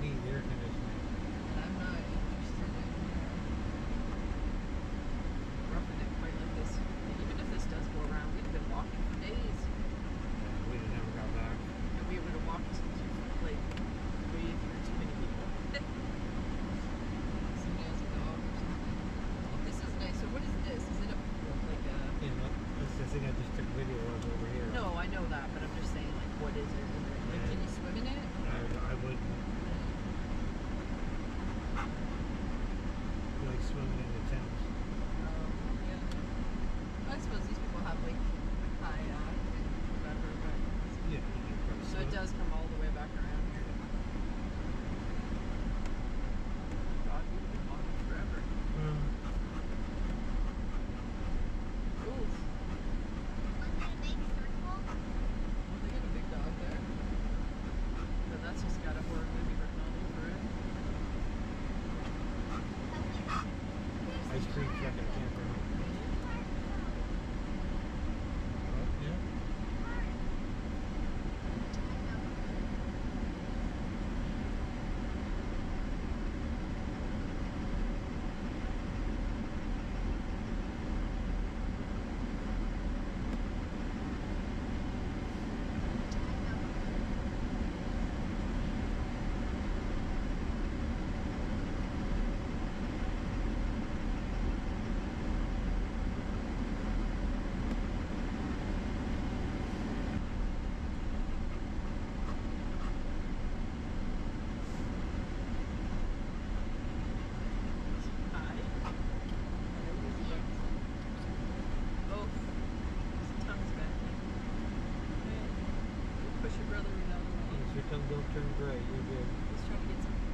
at some come don't turn gray. You're good.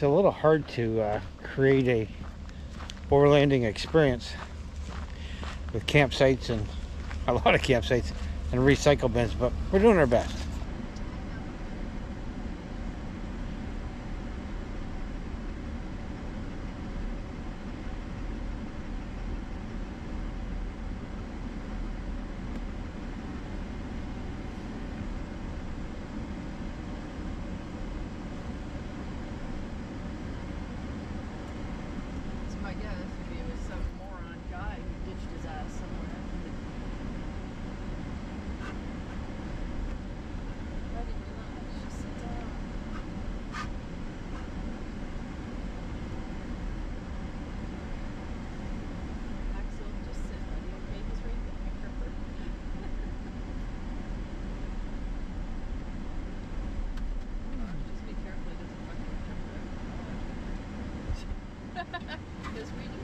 It's a little hard to uh, create a overlanding experience with campsites and a lot of campsites and recycle bins, but we're doing our best. Because we do